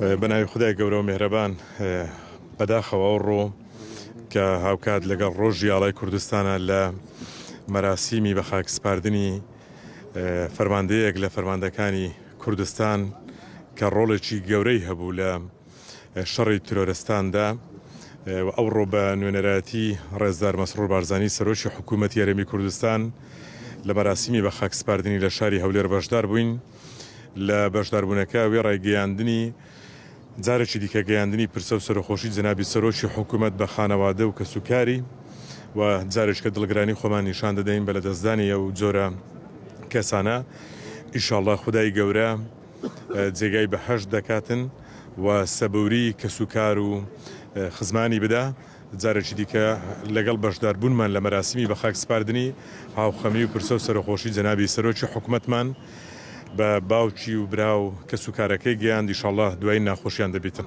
بەناوی خودای گەورەو مێهرەبان بەداخەوە ئەو ڕۆ کە هاوکات لەگەڵ ڕۆژی ئاڵای کوردستانە لە مەراسیمی بە خاک سپاردنی فەرماندەیەک لە فەرماندەکانی کوردستان کە ڕۆڵێکی گەورەی هەبوو لە شەڕی ترۆرستاندا ئەو ڕۆ بە نوێنەرایەتی ڕێزدار مەسرور بارزانانی سەرۆکی حکوومەتی یارێمی کوردستان لە مەراسیمی بە خاکسپاردنی لە شاری هەولێر بەشدار بووین لە بەشداربوونەکە وێڕای گەیاندنی جارێکی دیکە گەیاندنی پرسە و سەرۆخۆشی جەنابی سەرۆکی حکوومەت بە خانەوادە و کەسوکاری و جارێکە دڵگرانی خۆمان نیشان دەدەین بە لەدەستدانی ئەو جۆرە کەسانە ئیشاڵە خدای گەورە جێگای بەهەشت دەکاتن و سەبوری کەسوکار و خزمانی بدا. جارێکی دیکە لەگەڵ بەشداربوونمان لە مەراسیمی بەخاکسپاردنی، هاوخەمی و پرسە و سەرەخۆشی جەنابی سەرۆکی حکومەتمان بە باوکی و برا و کەس و کارەکەی گەیاند، ئیشاڵڵا دوایین ناخۆشیان دەبیتن.